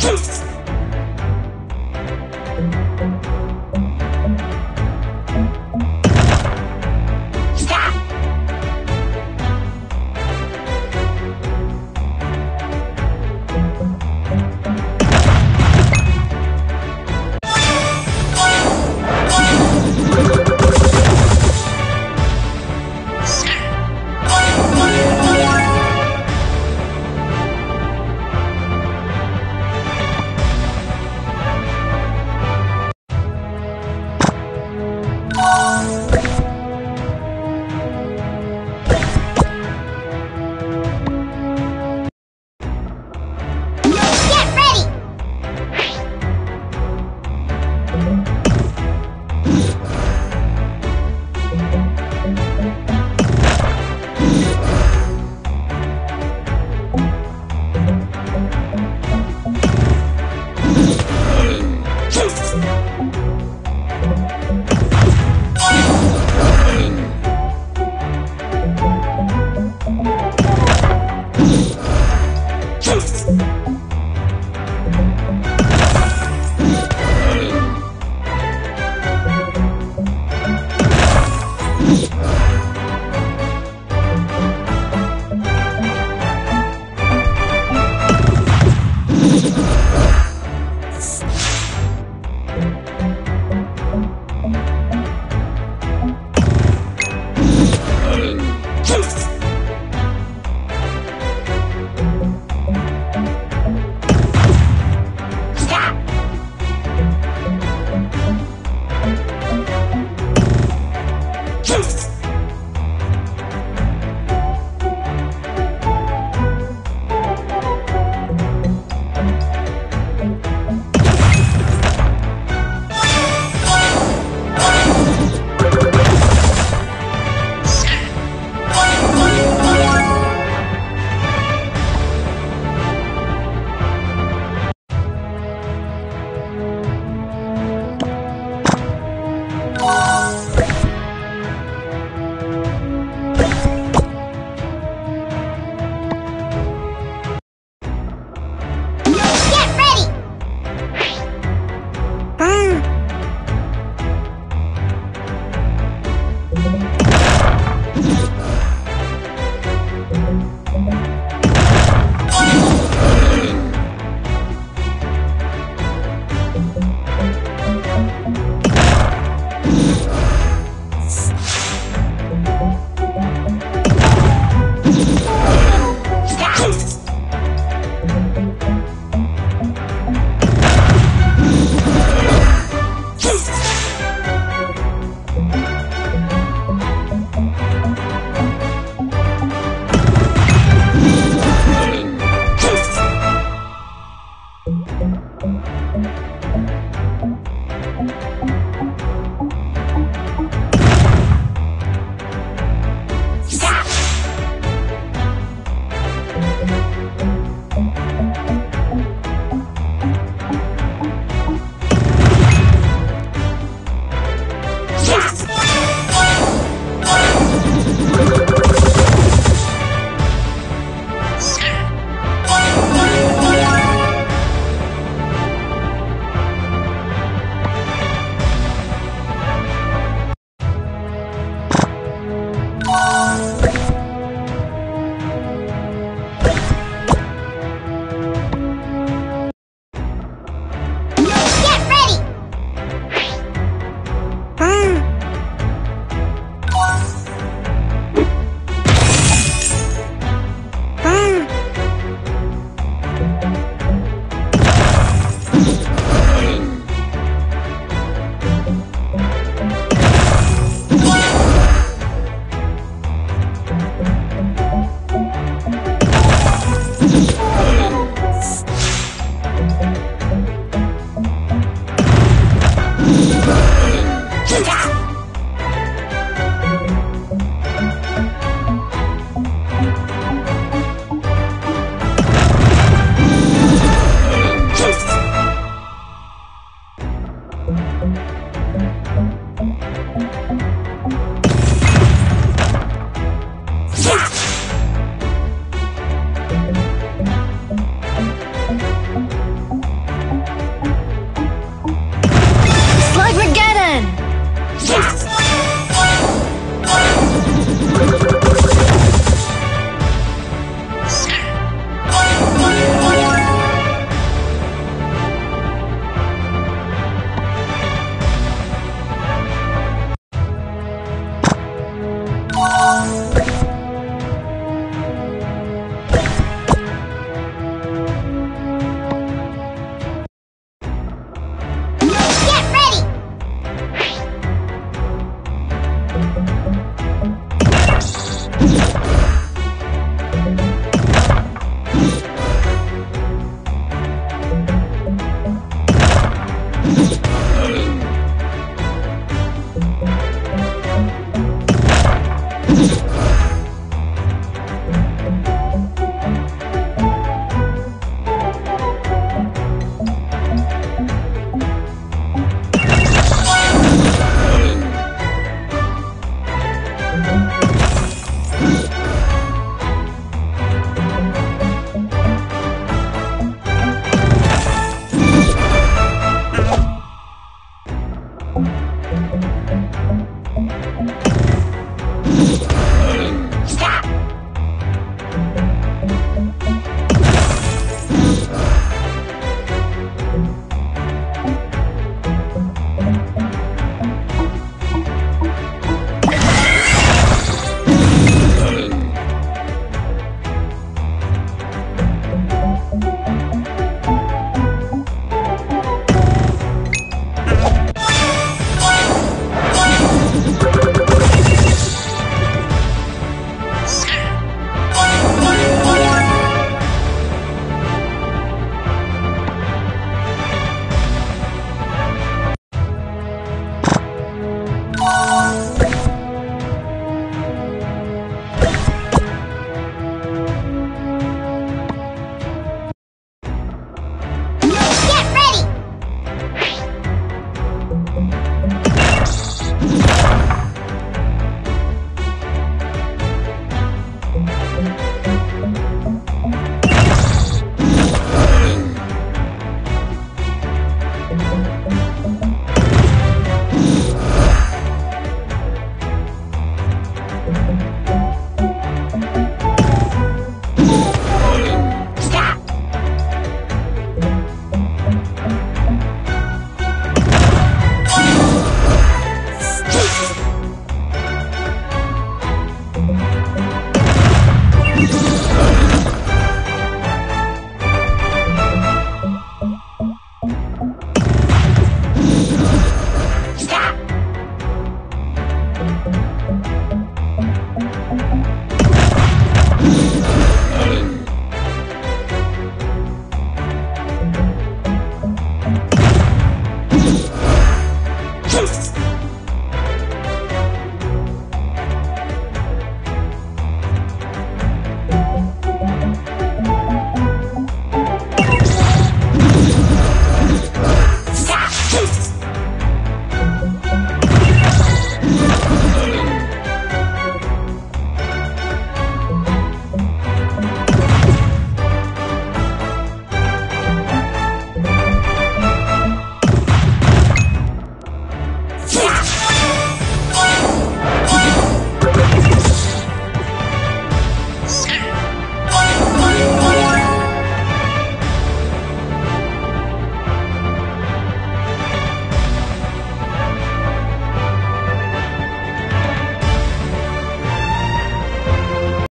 Two. Música